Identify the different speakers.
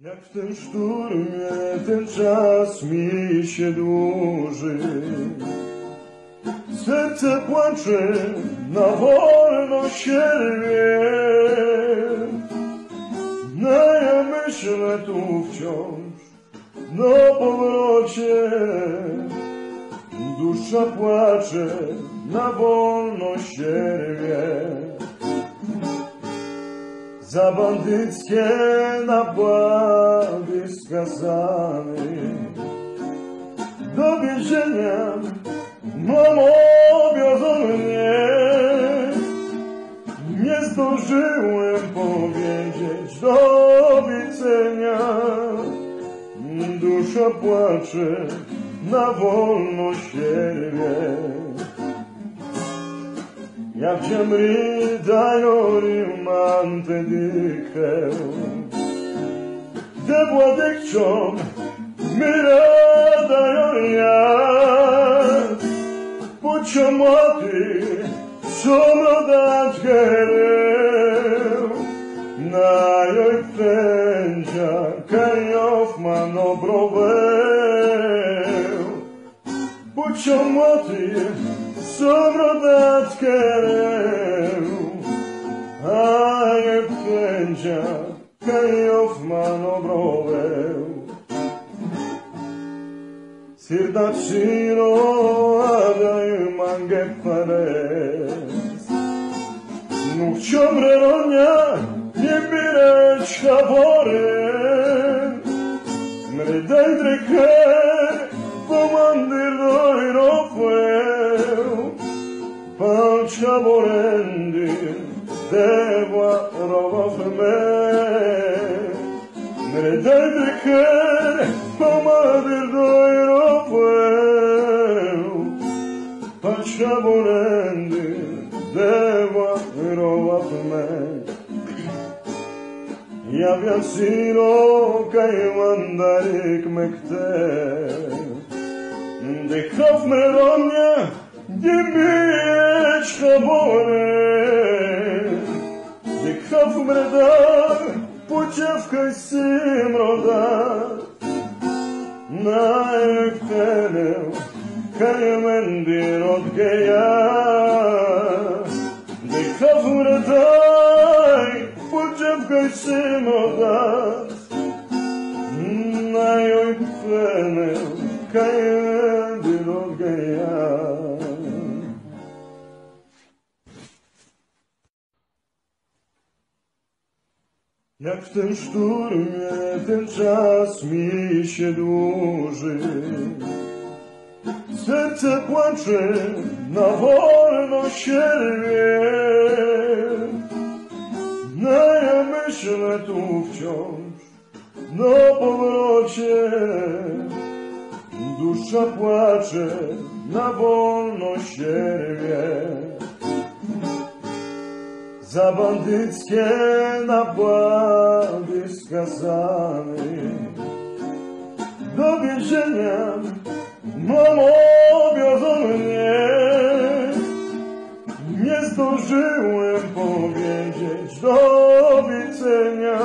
Speaker 1: Jak w tym szturmie ten czas mi się dłuży. Serce płacze, na wolno się rwie No ja myślę tu wciąż no powrocie. Dusza płacze, na wolno się rwie za bandyckie napady skazany. Do więzienia mam obiozą mnie nie zdążyłem powiedzieć do widzenia. Dusza płacze na Iar ce mri dai ori man te dică De boadec ciom Mira dai ori Puccio moti Sono da gereu Nai oi penja Cai of mano broveu Puccio moti Puccio moti Sobrodat kerevu Hare penja Kaj ofman obroveu Sirdacino adai mange pares Nuk qomre ronja Një mire qka pore Mre Pacha morendi deva ravafme Nerede diker mamadır doyrofeu Pacha morendi deva ravafme Ya biasiro kaymandarik mekte Dikhaf meronya gibi мредар, почевкай син родар. Наек тенел, каймен бир от гея. Декав мредар, почевкай син родар. Naek tenel, kaymen bir от гея. Jak w tym szturmie ten czas mi się dłuży. Serce płacze, na wolno się rwie No ja myślę tu wciąż, no powrocie. Dusza płacze, na wolno się rwie za bandyckie napady skazany. Do więzienia mamo wiozą mnie, nie zdążyłem powiedzieć do widzenia.